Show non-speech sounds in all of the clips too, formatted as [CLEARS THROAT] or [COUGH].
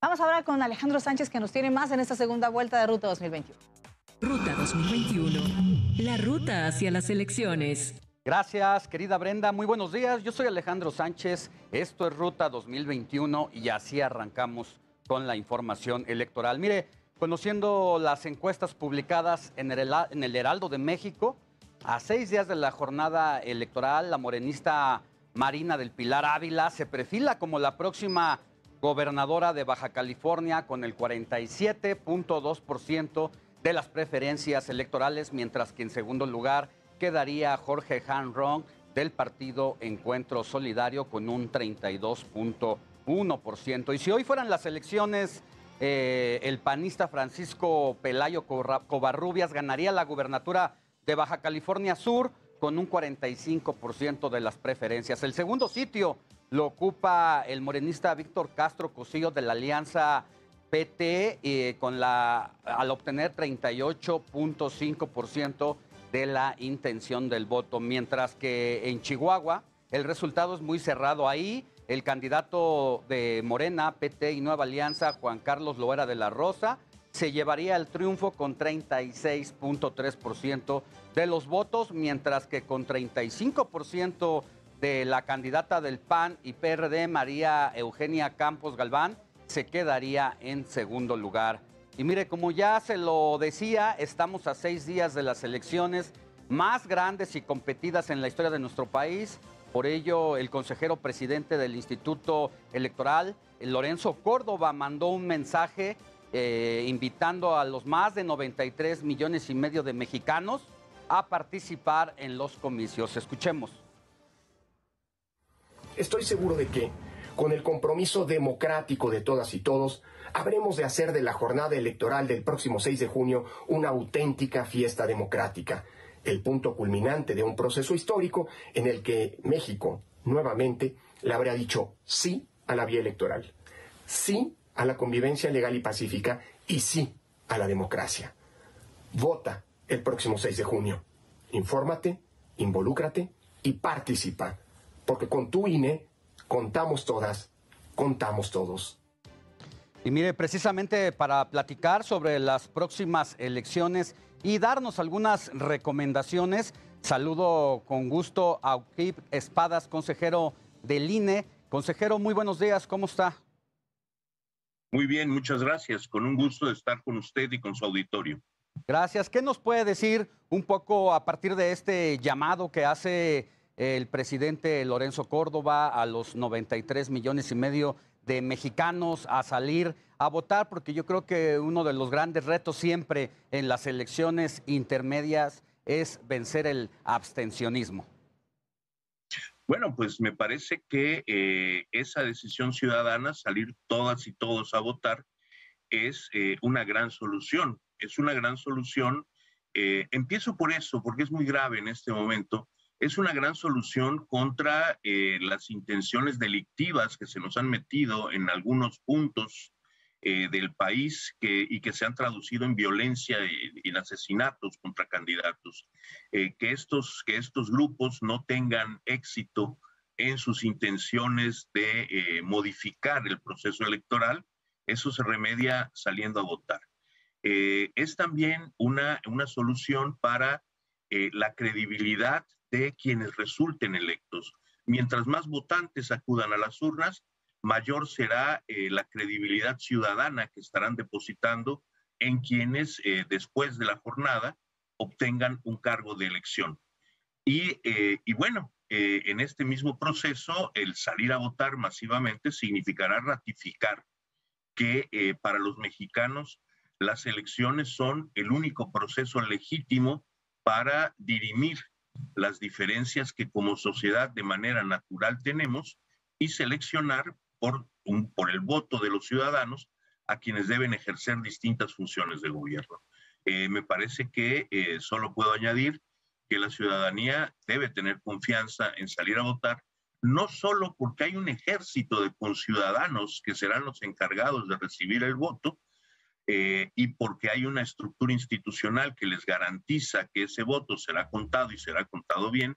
Vamos a hablar con Alejandro Sánchez que nos tiene más en esta segunda vuelta de Ruta 2021. Ruta 2021. La ruta hacia las elecciones. Gracias, querida Brenda. Muy buenos días. Yo soy Alejandro Sánchez. Esto es Ruta 2021 y así arrancamos con la información electoral. Mire, conociendo las encuestas publicadas en el, en el Heraldo de México, a seis días de la jornada electoral, la morenista Marina del Pilar Ávila se perfila como la próxima gobernadora de Baja California con el 47.2% de las preferencias electorales, mientras que en segundo lugar quedaría Jorge Hanron del partido Encuentro Solidario con un 32.1%. Y si hoy fueran las elecciones, eh, el panista Francisco Pelayo Covarrubias ganaría la gubernatura de Baja California Sur con un 45% de las preferencias. El segundo sitio lo ocupa el morenista Víctor Castro Cosillo de la Alianza PT eh, con la, al obtener 38.5% de la intención del voto, mientras que en Chihuahua el resultado es muy cerrado ahí. El candidato de Morena, PT y Nueva Alianza, Juan Carlos Loera de la Rosa, se llevaría el triunfo con 36.3% de los votos, mientras que con 35% de la candidata del PAN y PRD, María Eugenia Campos Galván, se quedaría en segundo lugar. Y mire, como ya se lo decía, estamos a seis días de las elecciones más grandes y competidas en la historia de nuestro país. Por ello, el consejero presidente del Instituto Electoral, Lorenzo Córdoba, mandó un mensaje eh, invitando a los más de 93 millones y medio de mexicanos a participar en los comicios. Escuchemos. Estoy seguro de que con el compromiso democrático de todas y todos, habremos de hacer de la jornada electoral del próximo 6 de junio una auténtica fiesta democrática, el punto culminante de un proceso histórico en el que México, nuevamente, le habrá dicho sí a la vía electoral, sí a la convivencia legal y pacífica y sí a la democracia. Vota el próximo 6 de junio. Infórmate, involúcrate y participa, porque con tu INE contamos todas, contamos todos. Y mire, precisamente para platicar sobre las próximas elecciones y darnos algunas recomendaciones, saludo con gusto a Ukip Espadas, consejero del INE. Consejero, muy buenos días, ¿cómo está? Muy bien, muchas gracias. Con un gusto de estar con usted y con su auditorio. Gracias. ¿Qué nos puede decir un poco a partir de este llamado que hace el presidente Lorenzo Córdoba a los 93 millones y medio de mexicanos a salir a votar, porque yo creo que uno de los grandes retos siempre en las elecciones intermedias es vencer el abstencionismo. Bueno, pues me parece que eh, esa decisión ciudadana, salir todas y todos a votar, es eh, una gran solución. Es una gran solución. Eh, empiezo por eso, porque es muy grave en este momento es una gran solución contra eh, las intenciones delictivas que se nos han metido en algunos puntos eh, del país y que se han traducido en violencia y, en asesinatos contra candidatos. Eh, que, estos, que estos grupos no tengan éxito en sus intenciones de modificar el proceso electoral, eso se remedia saliendo a votar. es también una, una solución para la credibilidad de quienes resulten electos. Mientras más votantes acudan a las urnas, mayor será eh, la credibilidad ciudadana que estarán depositando en quienes eh, después de la jornada obtengan un cargo de elección. Y, eh, y bueno, en este mismo proceso, el salir a votar masivamente significará ratificar que para los mexicanos las elecciones son el único proceso legítimo para dirimir las diferencias que como sociedad de manera natural tenemos y seleccionar por, por el voto de los ciudadanos a quienes deben ejercer distintas funciones de gobierno. Eh, me parece que eh, solo puedo añadir que la ciudadanía debe tener confianza en salir a votar, no solo porque hay un ejército de conciudadanos que serán los encargados de recibir el voto, eh, y porque hay una estructura institucional que les garantiza que ese voto será contado y será contado bien,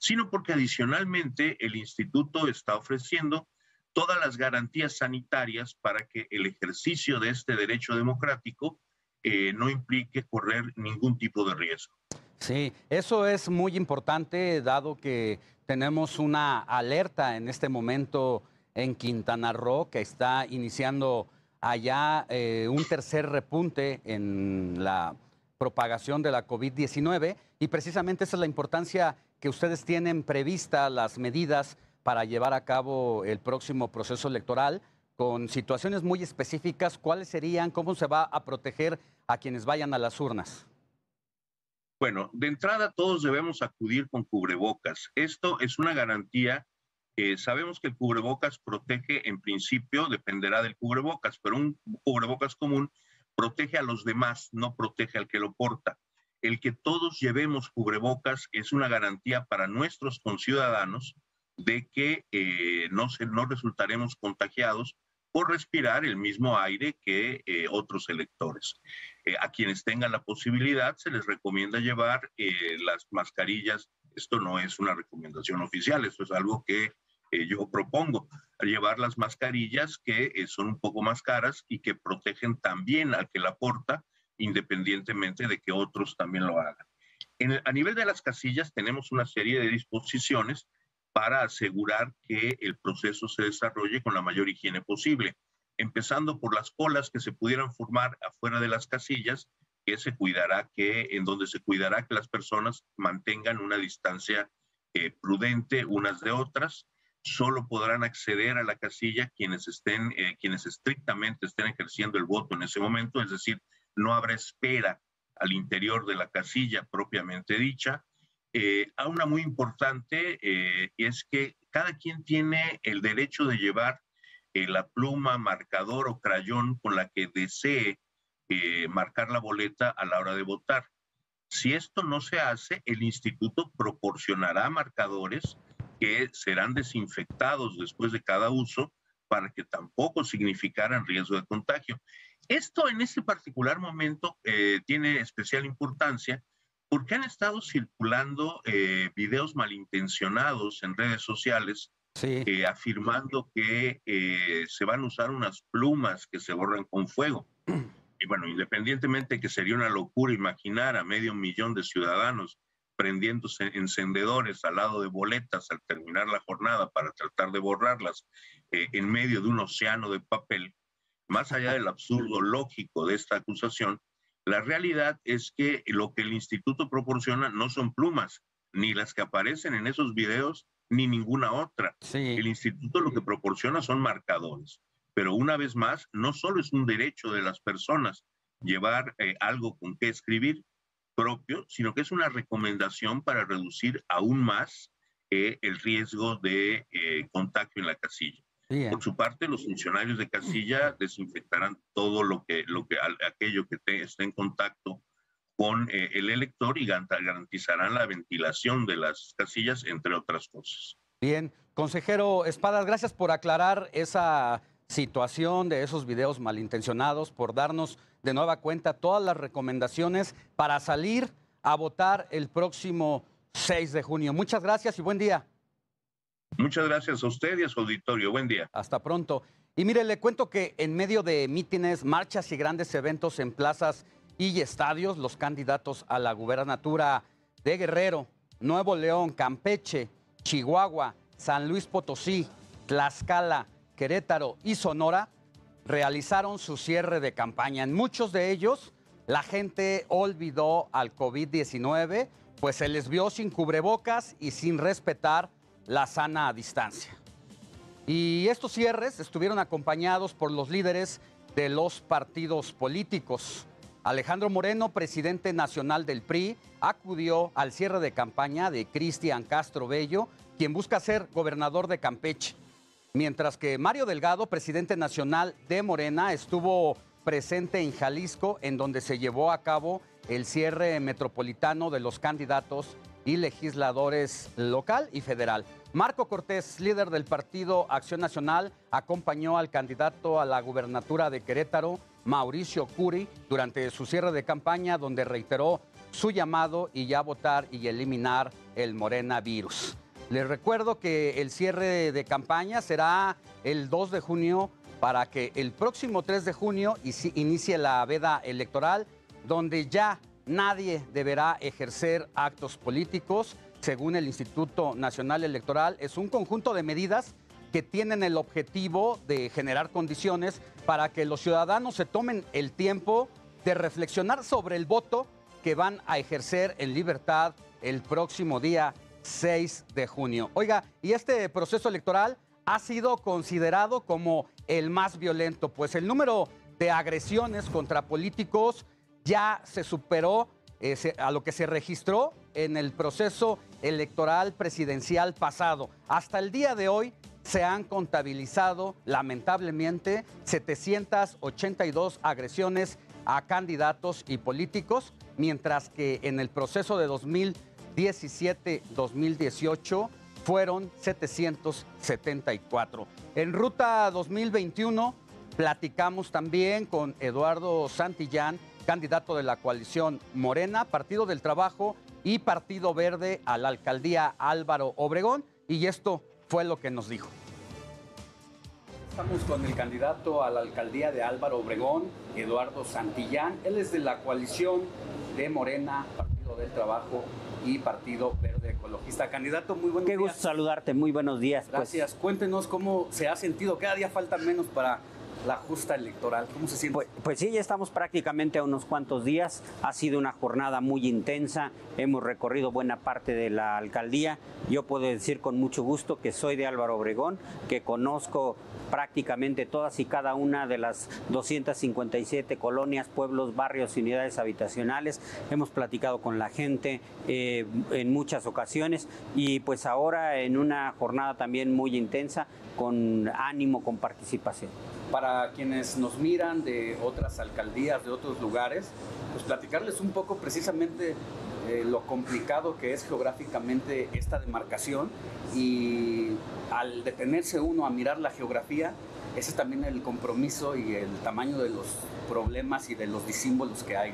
sino porque adicionalmente el instituto está ofreciendo todas las garantías sanitarias para que el ejercicio de este derecho democrático eh, no implique correr ningún tipo de riesgo. Sí, eso es muy importante, dado que tenemos una alerta en este momento en Quintana Roo, que está iniciando allá eh, un tercer repunte en la propagación de la COVID-19 y precisamente esa es la importancia que ustedes tienen prevista las medidas para llevar a cabo el próximo proceso electoral con situaciones muy específicas. ¿Cuáles serían? ¿Cómo se va a proteger a quienes vayan a las urnas? Bueno, de entrada todos debemos acudir con cubrebocas. Esto es una garantía. Eh, sabemos que el cubrebocas protege en principio, dependerá del cubrebocas, pero un cubrebocas común protege a los demás, no protege al que lo porta. El que todos llevemos cubrebocas es una garantía para nuestros conciudadanos de que eh, no, se, no resultaremos contagiados por respirar el mismo aire que eh, otros electores. Eh, a quienes tengan la posibilidad se les recomienda llevar las mascarillas. Esto no es una recomendación oficial, esto es algo que yo propongo, llevar las mascarillas que son un poco más caras y que protegen también al que la porta, independientemente de que otros también lo hagan. a nivel de las casillas tenemos una serie de disposiciones para asegurar que el proceso se desarrolle con la mayor higiene posible, empezando por las colas que se pudieran formar afuera de las casillas, que se cuidará que, en donde se cuidará que las personas mantengan una distancia eh, prudente unas de otras. Solo podrán acceder a la casilla quienes estén, eh, quienes estrictamente estén ejerciendo el voto en ese momento, es decir, no habrá espera al interior de la casilla propiamente dicha eh, a una muy importante eh, es que cada quien tiene el derecho de llevar eh, la pluma, marcador o crayón con la que desee marcar la boleta a la hora de votar. Si esto no se hace, el instituto proporcionará marcadores que serán desinfectados después de cada uso para que tampoco significaran riesgo de contagio. Esto en este particular momento tiene especial importancia porque han estado circulando eh, videos malintencionados en redes sociales eh, afirmando que eh, se van a usar unas plumas que se borran con fuego. [CLEARS THROAT] Y bueno, independientemente que sería una locura imaginar a medio millón de ciudadanos prendiéndose encendedores al lado de boletas al terminar la jornada para tratar de borrarlas en medio de un océano de papel, más allá del absurdo lógico de esta acusación, la realidad es que lo que el instituto proporciona no son plumas, ni las que aparecen en esos videos, ni ninguna otra. El instituto lo que proporciona son marcadores. Pero una vez más, no solo es un derecho de las personas llevar eh, algo con qué escribir propio, sino que es una recomendación para reducir aún más eh, el riesgo de eh, contagio en la casilla. Por su parte, los funcionarios de casilla desinfectarán todo lo que, lo que aquello que esté en contacto con eh, el elector y garantizarán la ventilación de las casillas, entre otras cosas. Bien, consejero Espadas, gracias por aclarar esa situación de esos videos malintencionados, por darnos de nueva cuenta todas las recomendaciones para salir a votar el próximo 6 de junio. Muchas gracias y buen día. Muchas gracias a usted y a su auditorio. Buen día. Hasta pronto. Y mire, le cuento que en medio de mítines, marchas y grandes eventos en plazas y estadios, los candidatos a la gubernatura de Guerrero, Nuevo León, Campeche, Chihuahua, San Luis Potosí, Tlaxcala, Querétaro y Sonora realizaron su cierre de campaña. En muchos de ellos, la gente olvidó al COVID-19, pues se les vio sin cubrebocas y sin respetar la sana distancia. Y estos cierres estuvieron acompañados por los líderes de los partidos políticos. Alejandro Moreno, presidente nacional del PRI, acudió al cierre de campaña de Cristian Castro Bello, quien busca ser gobernador de Campeche. Mientras que Mario Delgado, presidente nacional de Morena, estuvo presente en Jalisco, en donde se llevó a cabo el cierre metropolitano de los candidatos y legisladores local y federal. Marco Cortés, líder del partido Acción Nacional, acompañó al candidato a la gubernatura de Querétaro, Mauricio Curi, durante su cierre de campaña, donde reiteró su llamado y ya votar y eliminar el Morena virus. Les recuerdo que el cierre de campaña será el 2 de junio para que el próximo 3 de junio inicie la veda electoral, donde ya nadie deberá ejercer actos políticos. Según el Instituto Nacional Electoral, es un conjunto de medidas que tienen el objetivo de generar condiciones para que los ciudadanos se tomen el tiempo de reflexionar sobre el voto que van a ejercer en libertad el próximo día 6 de junio. Oiga, y este proceso electoral ha sido considerado como el más violento, pues el número de agresiones contra políticos ya se superó eh, a lo que se registró en el proceso electoral presidencial pasado. Hasta el día de hoy se han contabilizado lamentablemente 782 agresiones a candidatos y políticos, mientras que en el proceso de 2017-2018 fueron 774. En ruta 2021 platicamos también con Eduardo Santillán, candidato de la coalición Morena, Partido del Trabajo y Partido Verde a la alcaldía Álvaro Obregón, y esto fue lo que nos dijo. Estamos con el candidato a la alcaldía de Álvaro Obregón, Eduardo Santillán. Él es de la coalición de Morena, Partido del Trabajo y Partido Verde Ecologista. Candidato, muy buenos días. Qué gusto saludarte, muy buenos días. Pues. Gracias. Cuéntenos cómo se ha sentido. Cada día falta menos para la justa electoral? ¿Cómo se siente? Pues, pues, sí, ya estamos prácticamente a unos cuantos días. Ha sido una jornada muy intensa. Hemos recorrido buena parte de la alcaldía. Yo puedo decir con mucho gusto que soy de Álvaro Obregón, que conozco prácticamente todas y cada una de las 257 colonias, pueblos, barrios y unidades habitacionales. Hemos platicado con la gente eh, en muchas ocasiones y pues ahora en una jornada también muy intensa con ánimo, con participación. Para quienes nos miran de otras alcaldías, de otros lugares, pues platicarles un poco precisamente eh, lo complicado que es geográficamente esta demarcación y al detenerse uno a mirar la geografía, ese es también el compromiso y el tamaño de los problemas y de los disímbolos que hay.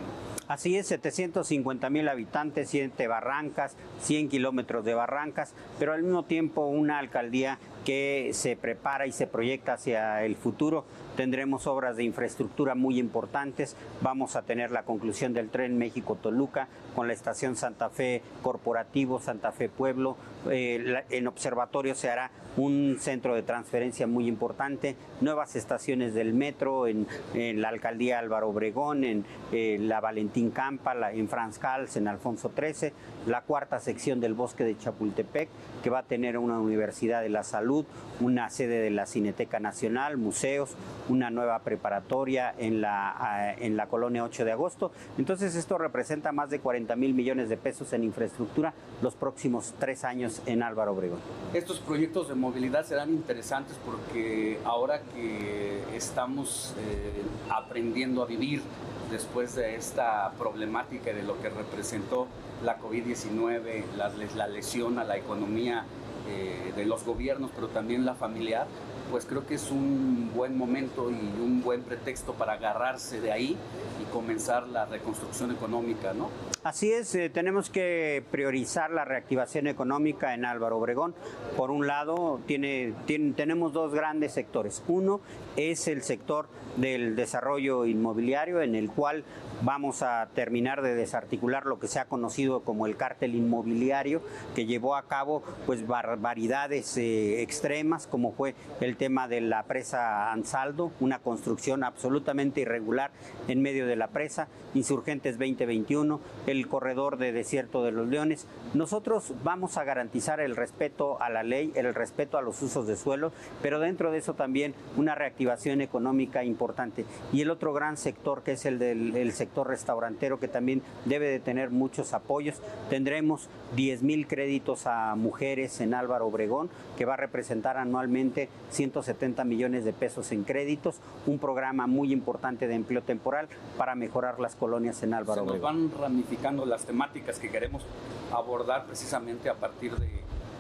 Así es, 750 mil habitantes, 7 barrancas, 100 kilómetros de barrancas, pero al mismo tiempo una alcaldía que se prepara y se proyecta hacia el futuro. Tendremos obras de infraestructura muy importantes. Vamos a tener la conclusión del tren México-Toluca con la estación Santa Fe Corporativo, Santa Fe Pueblo. Eh, en observatorio se hará un centro de transferencia muy importante, nuevas estaciones del metro en, la alcaldía Álvaro Obregón, en eh, la Valentín Campa, en Franz Hals, en Alfonso XIII, la cuarta sección del bosque de Chapultepec, que va a tener una universidad de la salud, una sede de la Cineteca Nacional, museos, una nueva preparatoria en la, en la colonia 8 de agosto. Entonces esto representa más de 40 mil millones de pesos en infraestructura los próximos tres años en Álvaro Obregón. Estos proyectos de movilidad serán interesantes porque ahora que estamos eh, aprendiendo a vivir después de esta problemática de lo que representó la COVID-19, la, la, lesión a la economía eh, de los gobiernos, pero también la familiar, pues creo que es un buen momento y un buen pretexto para agarrarse de ahí y comenzar la reconstrucción económica, ¿no? Así es, eh, tenemos que priorizar la reactivación económica en Álvaro Obregón. Por un lado, tiene, tenemos dos grandes sectores. Uno es el sector del desarrollo inmobiliario, en el cual vamos a terminar de desarticular lo que se ha conocido como el cártel inmobiliario, que llevó a cabo pues barbaridades eh, extremas, como fue el tema de la presa Ansaldo, una construcción absolutamente irregular en medio de la presa, Insurgentes 2021, el corredor de Desierto de los Leones. Nosotros vamos a garantizar el respeto a la ley, el respeto a los usos de suelo, pero dentro de eso también una reactivación económica importante. Y el otro gran sector que es el del sector restaurantero que también debe de tener muchos apoyos. Tendremos 10 mil créditos a mujeres en Álvaro Obregón, que va a representar anualmente 170 millones de pesos en créditos, un programa muy importante de empleo temporal para mejorar las colonias en Álvaro Se nos van ramificando las temáticas que queremos abordar precisamente a partir de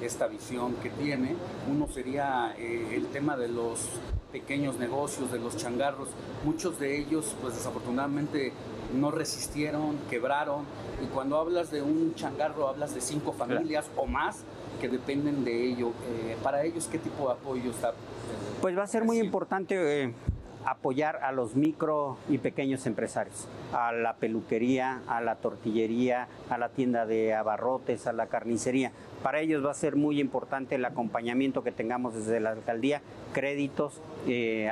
esta visión que tiene. Uno sería eh, el tema de los pequeños negocios, de los changarros, muchos de ellos pues desafortunadamente no resistieron, quebraron. Y cuando hablas de un changarro, hablas de cinco familias o más que dependen de ello. Eh, para ellos, ¿qué tipo de apoyo está? Eh, pues va a ser muy importante eh, apoyar a los micro y pequeños empresarios, a la peluquería, a la tortillería, a la tienda de abarrotes, a la carnicería. Para ellos va a ser muy importante el acompañamiento que tengamos desde la alcaldía, créditos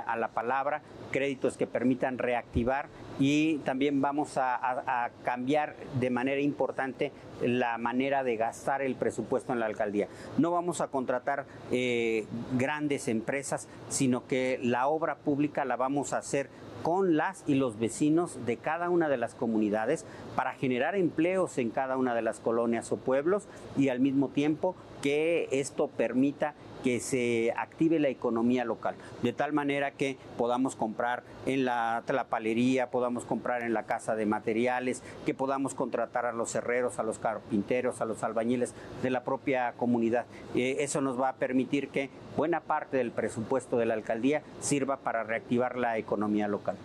a la palabra, créditos que permitan reactivar y también vamos a, cambiar de manera importante la manera de gastar el presupuesto en la alcaldía. No vamos a contratar eh, grandes empresas, sino que la obra pública la vamos a hacer con las y los vecinos de cada una de las comunidades para generar empleos en cada una de las colonias o pueblos y al mismo tiempo que esto permita que se active la economía local, de tal manera que podamos comprar en la tlapalería, podamos comprar en la casa de materiales, que podamos contratar a los herreros, a los carpinteros, a los albañiles de la propia comunidad. Eh, eso nos va a permitir que buena parte del presupuesto de la alcaldía sirva para reactivar la economía local.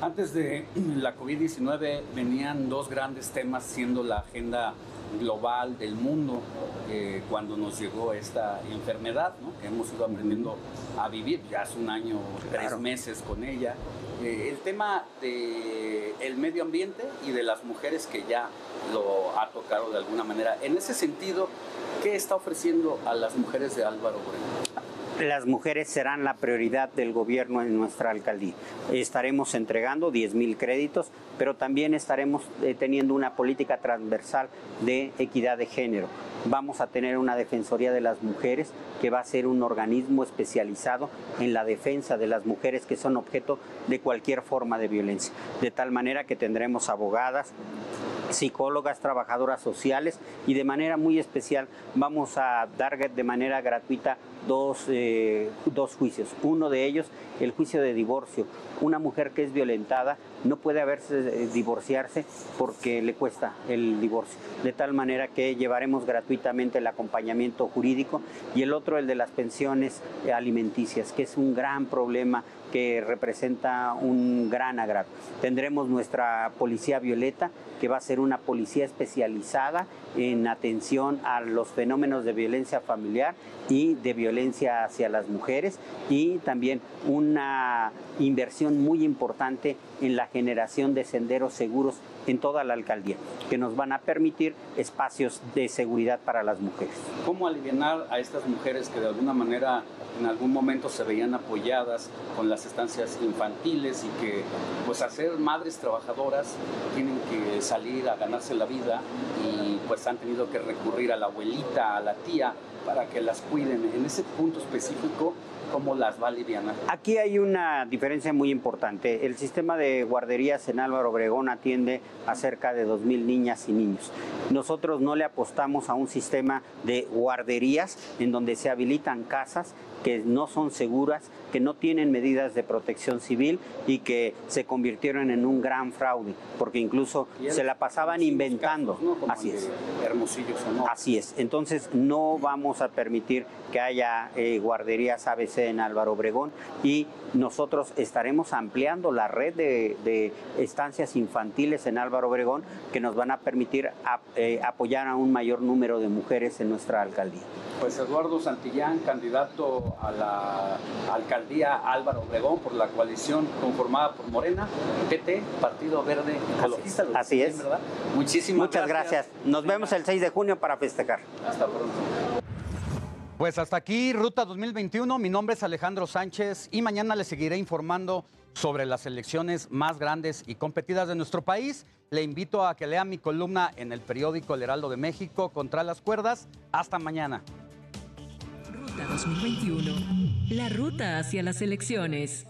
Antes de la COVID-19 venían dos grandes temas siendo la agenda global del mundo eh, cuando nos llegó esta enfermedad, que hemos ido aprendiendo a vivir ya hace un año, tres meses con ella. Eh, el tema del el medio ambiente y de las mujeres que ya lo ha tocado de alguna manera. En ese sentido, ¿qué está ofreciendo a las mujeres de Álvaro Moreno? Las mujeres serán la prioridad del gobierno en nuestra alcaldía. Estaremos entregando 10 mil créditos, pero también estaremos eh, teniendo una política transversal de equidad de género. Vamos a tener una Defensoría de las Mujeres que va a ser un organismo especializado en la defensa de las mujeres que son objeto de cualquier forma de violencia. De tal manera que tendremos abogadas, psicólogas, trabajadoras sociales y de manera muy especial vamos a dar de manera gratuita dos, eh, dos juicios. Uno de ellos, el juicio de divorcio. Una mujer que es violentada no puede haberse eh, divorciarse porque le cuesta el divorcio. De tal manera que llevaremos gratuitamente el acompañamiento jurídico y el otro, el de las pensiones alimenticias, que es un gran problema que representa un gran agrado. Tendremos nuestra policía violeta, que va a ser una policía especializada en atención a los fenómenos de violencia familiar y de violencia hacia las mujeres y también una inversión muy importante en la generación de senderos seguros en toda la alcaldía, que nos van a permitir espacios de seguridad para las mujeres. ¿Cómo aliviar a estas mujeres que de alguna manera en algún momento se veían apoyadas con las estancias infantiles y que pues al ser madres trabajadoras tienen que salir a ganarse la vida y pues han tenido que recurrir a la abuelita, a la tía para que las cuiden. En ese punto específico, ¿cómo las va a? Aquí hay una diferencia muy importante. El sistema de guarderías en Álvaro Obregón atiende a cerca de 2.000 niñas y niños. Nosotros no le apostamos a un sistema de guarderías en donde se habilitan casas que no son seguras, que no tienen medidas de protección civil y que se convirtieron en un gran fraude, porque incluso se la pasaban inventando. Así es. Hermosillos o no. Así es. Entonces no vamos a permitir que haya eh, guarderías ABC en Álvaro Obregón y nosotros estaremos ampliando la red de, estancias infantiles en Álvaro Obregón que nos van a permitir eh, apoyar a un mayor número de mujeres en nuestra alcaldía. Pues Eduardo Santillán, candidato a la alcaldía Álvaro Obregón por la coalición conformada por Morena, PT, Partido Verde Ecologista. Así, es. ¿verdad? Muchísimas Muchas gracias. Nos vemos el 6 de junio para festejar. Hasta pronto. Pues hasta aquí, Ruta 2021. Mi nombre es Alejandro Sánchez y mañana les seguiré informando sobre las elecciones más grandes y competidas de nuestro país. Le invito a que lea mi columna en el periódico El Heraldo de México, Contra las Cuerdas. Hasta mañana. 2021. La ruta hacia las elecciones.